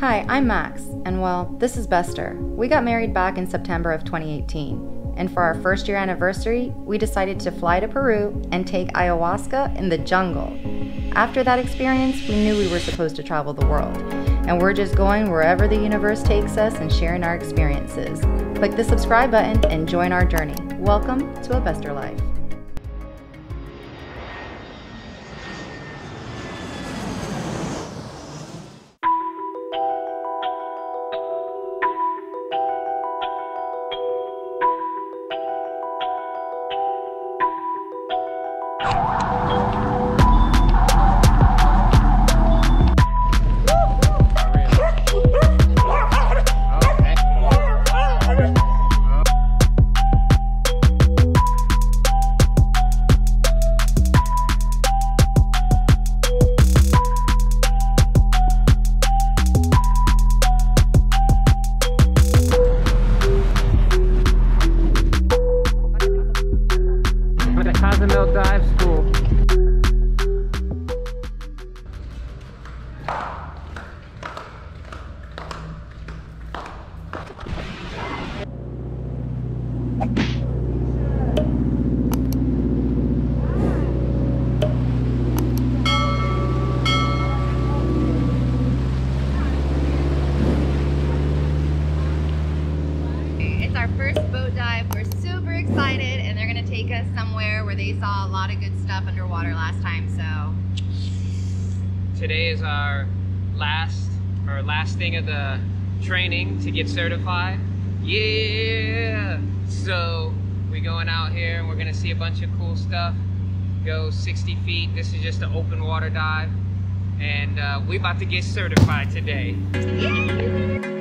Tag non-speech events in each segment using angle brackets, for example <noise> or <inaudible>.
Hi, I'm Max, and well, this is Bester. We got married back in September of 2018, and for our first year anniversary, we decided to fly to Peru and take ayahuasca in the jungle. After that experience, we knew we were supposed to travel the world, and we're just going wherever the universe takes us and sharing our experiences. Click the subscribe button and join our journey. Welcome to a Bester Life. Where they saw a lot of good stuff underwater last time. So Today is our last or last thing of the training to get certified. Yeah! So we're going out here and we're gonna see a bunch of cool stuff. Go 60 feet. This is just an open water dive. And uh, we about to get certified today. check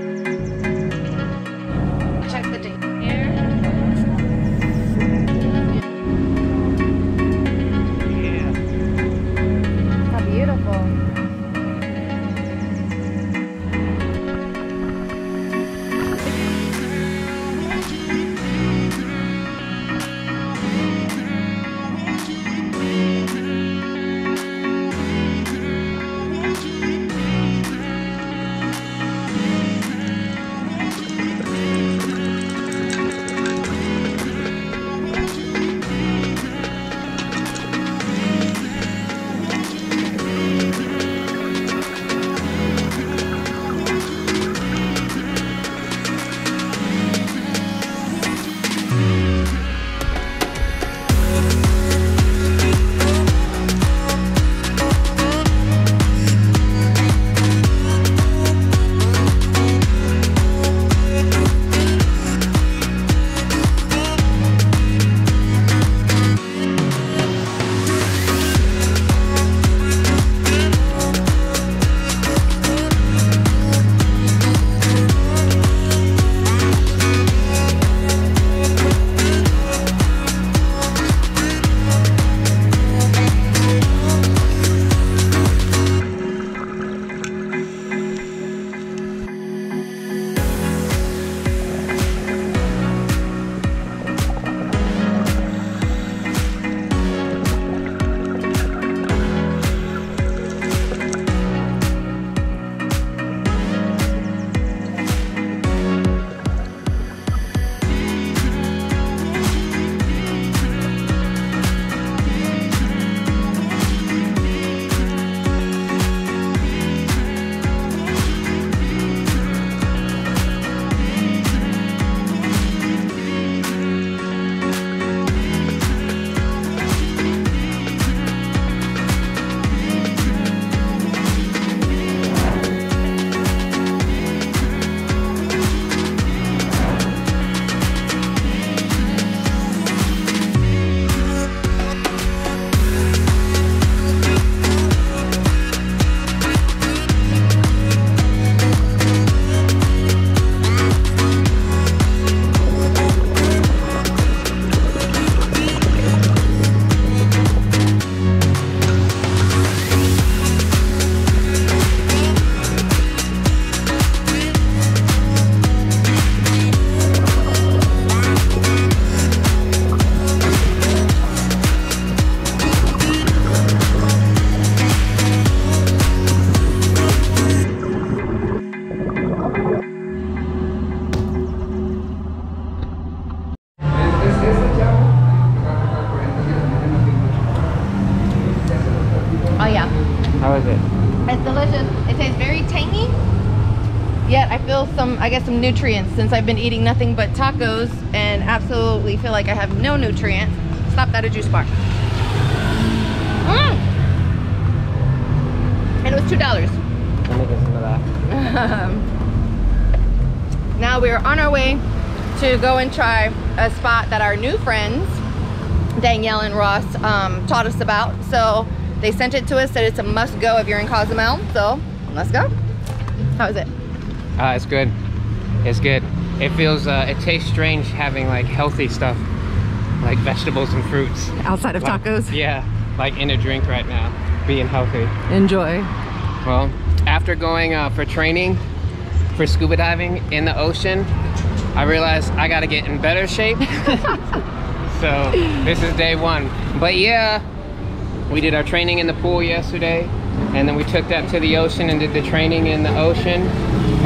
some, I guess some nutrients since I've been eating nothing but tacos and absolutely feel like I have no nutrients. Stop that at juice bar. Mm. And it was two dollars. Let me get some of that. <laughs> Now we are on our way to go and try a spot that our new friends, Danielle and Ross, um, taught us about. So they sent it to us, said it's a must go if you're in Cozumel. So let's go. How is it? Uh, it's good. It's good. It feels, uh, it tastes strange having like healthy stuff, like vegetables and fruits. Outside of Like- tacos. Yeah, like in a drink right now, being healthy. Enjoy. Well, after going uh, for training for scuba diving in the ocean, I realized I gotta get in better shape. <laughs> so this is day one. But yeah, we did our training in the pool yesterday, and then we took that to the ocean and did the training in the ocean.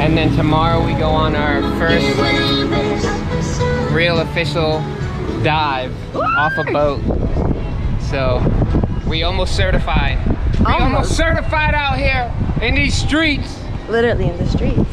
And then tomorrow we go on our first real official dive off a boat. So we almost certified. We almost Almost. certified out here in these streets. Literally in the streets.